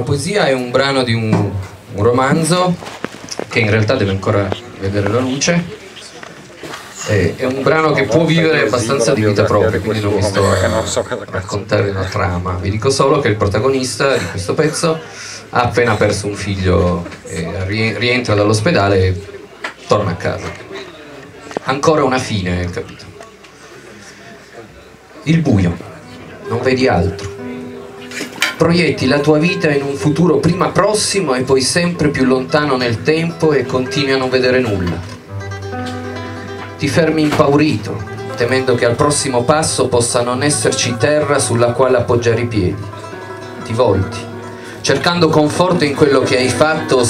La poesia è un brano di un, un romanzo che in realtà deve ancora vedere la luce. È, un brano che può vivere abbastanza di vita propria, quindi non vi sto a raccontare la trama. Vi dico solo che il protagonista di questo pezzo ha appena perso un figlio, rientra dall'ospedale e torna a casa. Ancora una fine il capitolo. Il buio, non vedi altro proietti la tua vita in un futuro prima prossimo e poi sempre più lontano nel tempo e continui a non vedere nulla. Ti fermi impaurito, temendo che al prossimo passo possa non esserci terra sulla quale appoggiare i piedi. Ti volti, cercando conforto in quello che hai fatto